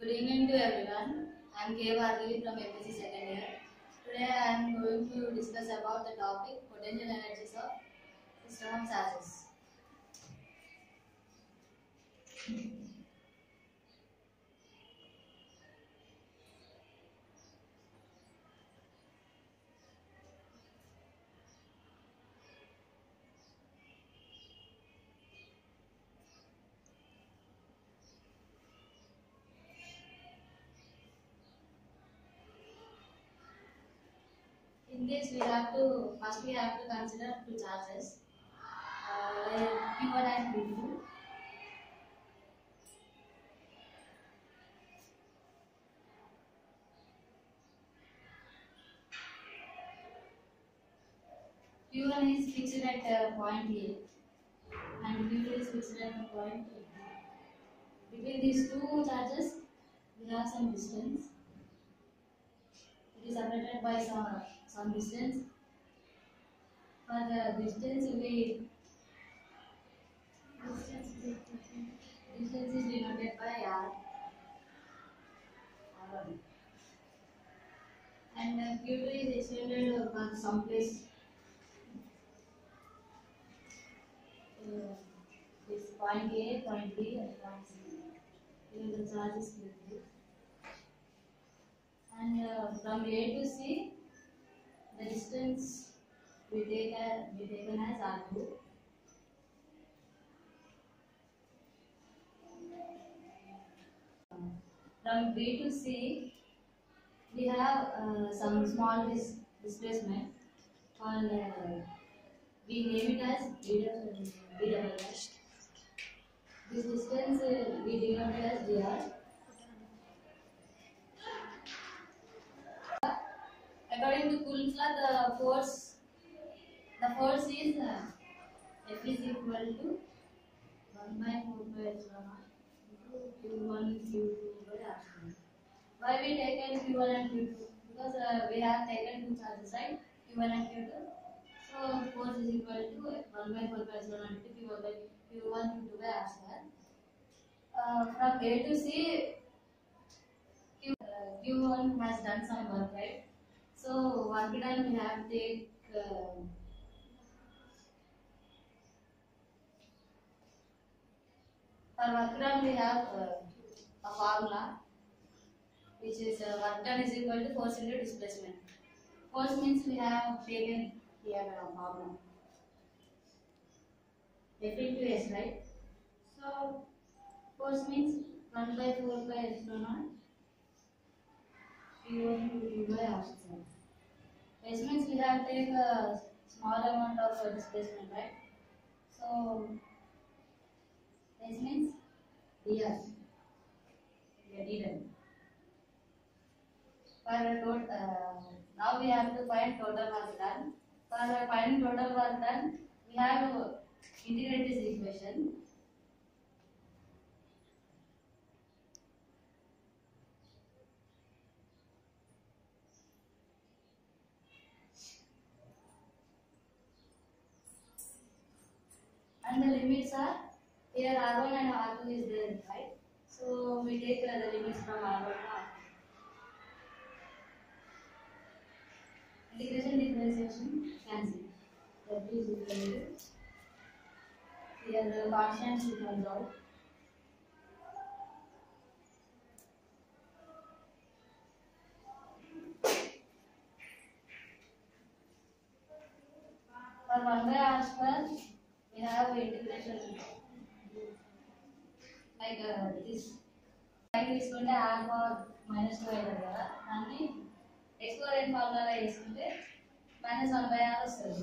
Good evening to everyone. I am K. Bhargavi from MSc second year. Today I am going to discuss about the topic potential energies of system of charges. In this, we have to first we have to consider two charges, uh, Q1 and Q2. Q1 is fixed at uh, point A, and Q2 is fixed at point B. Between these two charges, we have some distance. It is separated by some some distance. For the distance, we distance is denoted by r. And uh, Q2 is extended for some place. Uh, this point A, point B, and point C. Here the charge is Q2. And uh, from A to C, the distance we take as we taken as R2. From B to C, we have uh, some small dis- displacement called uh, we name it as B double B double dash. This distance uh, we denote as dr. According to Coulomb's the force, the force is uh, F is equal to 1 by 4 by epsilon naught into Q1 Q2 by square. Why we taken Q1 and Q2? Because uh, we have taken two charges, right? Q1 and Q2. So force is equal to 1 by 4 by epsilon into Q1 by Q1 Q2 by R. Uh, from A to C, Q, uh, Q1 has done some work, right? So work done we have take uh, for done we have uh, a formula which is uh, work done is equal to force into displacement. Force means we have taken here a formula. F into S, right? So force means 1 by 4 by epsilon naught Q1 Q2 by R square. Means we have take a small amount of displacement, right? So S means dr. Yeah, dr. For total, uh, now we have to find total work done. For finding total work done, we have to integrate this equation. Limits are here R1 and R2 is there, right? So we take uh, the limits from R1 to R2. Integration differentiation cancel. W is equal to here the constants will comes out. For 1 by R square, we have integration like uh, this పైన తీసుకుంటే are power minus two అవుతుంది కదా. దాన్ని exponent formula తీసుకుంటే minus one by R వస్తుంది.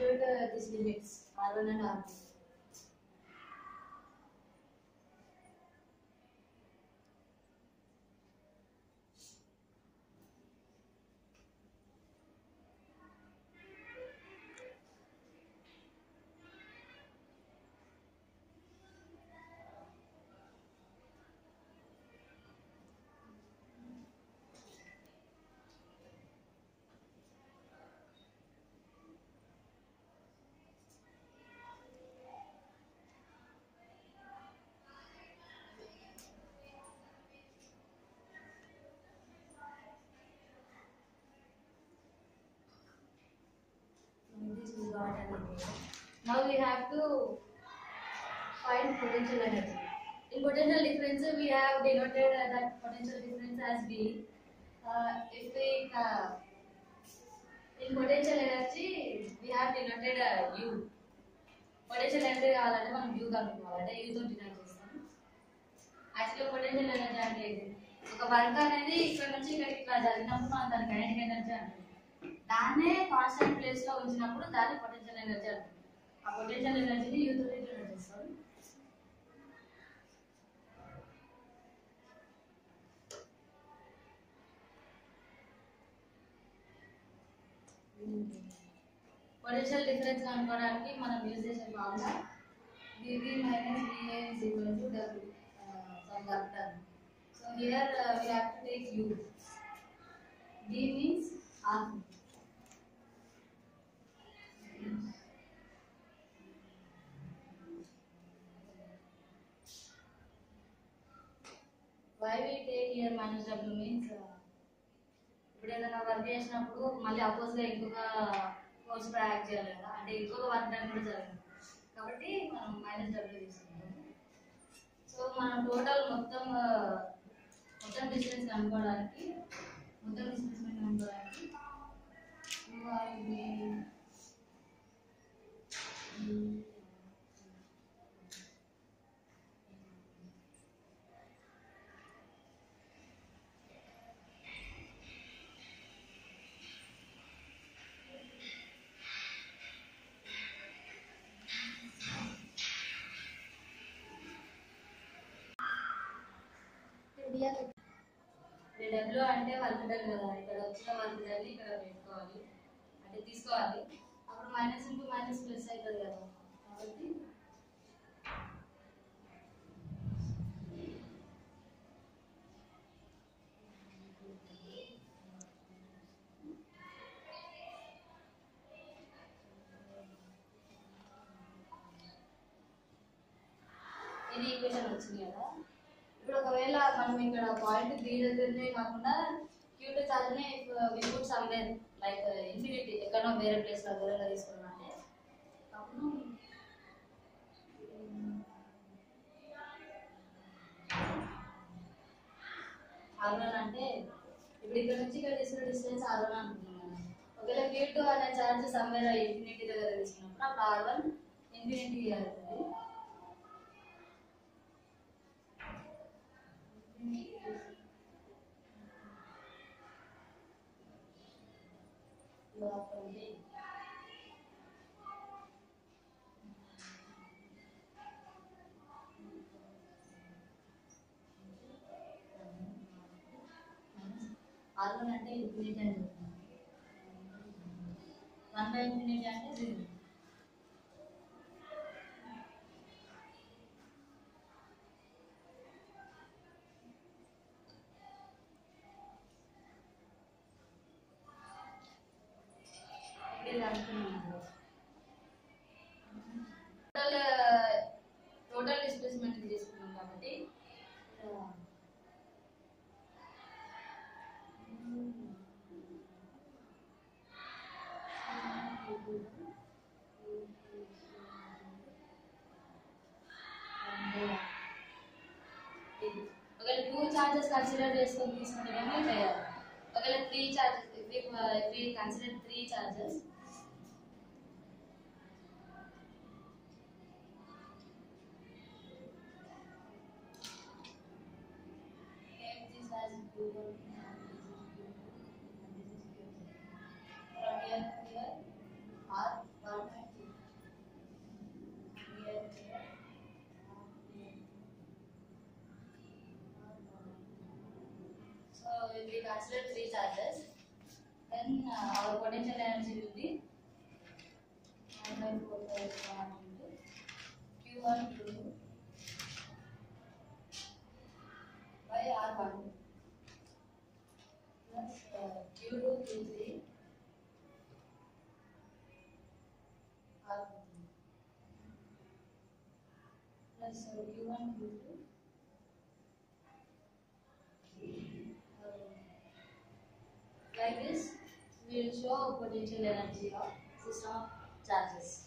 substitute uh, these limits r1 and r2 Now we have to find potential energy. In potential difference, we have denoted uh, that potential difference as V. Uh, if we uh, in potential energy, we have denoted uh, U. Potential energy కావాలంటే మనం you కనుక్కోవాలంటే యూతో deny it చేస్తాం యాక్చువల్గా potential energy అంటే ఏంటి? ఒక work అనేది ఇక్కడ నుంచి ఇక్కడికి ఇట్లా జరిగినప్పుడు మనం దాని కైనటిక్ ఎనర్జీ అంటాం దాన్నే కాన్స్టెంట్ ప్లేస్లో ఉంచినప్పుడు దాన్ని పొటెన్షియల్ ఎనర్జీ అంటుంది ఆ పొటెన్షియల్ ఎనర్జీని యూత్ డినైట్ చేస్తారు. పొటెన్షియల్ డిఫరెన్స్ కనుక్కోవడానికి మనం యూజ్ చేసే formula D V minus D A is equal to W some work done so here we have to take U D means R Y we take here minus W means ఇప్పుడు ఏదైనా work చేసినప్పుడు మళ్ళీ అపోజ్గా ఇంకొక force act చేయాలి కదా. అంటే ఇంకొక work time కూడా జరగదు కాబట్టి మనం మైనస్ డబ్ల్యూ తీసుకుంటాం సో మనం టోటల్ మొత్తం మొత్తం డిస్టెన్స్ కనుక్కోవడానికి మొత్తం డిస్టెన్స్ కనుక్కోవడానికి డబ్ల్యూ అంటే వర్క్ డన్ కదా ఇక్కడ వచ్చిన వర్క్ డన్ ఇక్కడ పెట్టుకోవాలి. అంటే తీసుకోవాలి. అప్పుడు మైనస్ ఇంటూ మైనస్ ప్లస్ అవుతుంది కదా. కాబట్టి ఇది ఈక్వేషన్ వచ్చింది కదా. ఇప్పుడు ఒకవేళ మనం ఇక్కడ పాయింట్ త్రీ దగ్గరనే కాకుండా Q two చార్జ్ని we put somewhere like infinity ఎక్కడో వేరే ప్లేస్లో దూరంగా తీసుకున్నాం అంటే అప్పుడు ఆర్వన్ అంటే ఇప్పుడు ఇక్కడ నుంచి ఇక్కడ తీసుకున్న డిస్టెన్స్ ఆర్వన్ అనుకుంటున్నాను. ఒకవేళ క్యూ టూ అనే ఛార్జ్ సమ్వేర్ ఇన్ఫినిటీ దగ్గర తీసుకున్నప్పుడు అప్పుడు ఆర్వన్ ఇన్ఫినిటీ అవుతుంది ఆర్వన్ అంటే ఇన్ఫినిటీ అని చెప్తాను వన్ బై ఇన్ఫినిటీ అంటే zero టూ చార్జెస్ కన్సిడర్ చేసుకొని తీసుకుంటేనేమో చేయాలి ఒకవేళ three charges if we consider three charges take this as Consider three charges. Then uh, our potential energy will be 1 by 4 pi epsilon into Q1 Q2 by R1 plus uh, Q2 Q3 R1 plus uh, Q1 Q2 potential or potential energy or system charges.